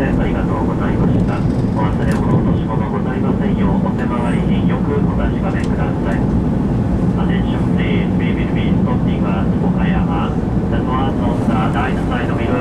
せありがとうございました。お忘れ物、落とし物ございませんよう、お手回りによくお確かめください。Attention please, we will be stopping at Okayama. The doors on the right side will